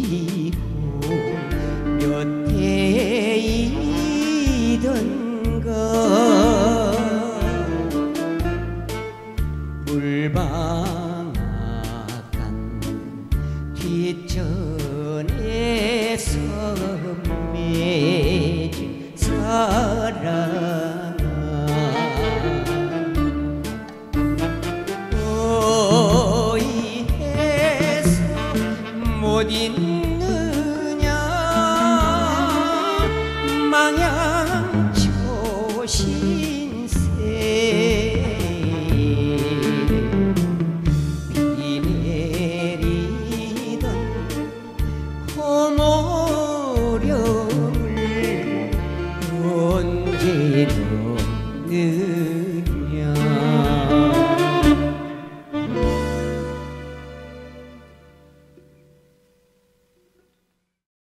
이후 몇 해이던가 물방아간 뒤척 망향초 신세 비 내리던 모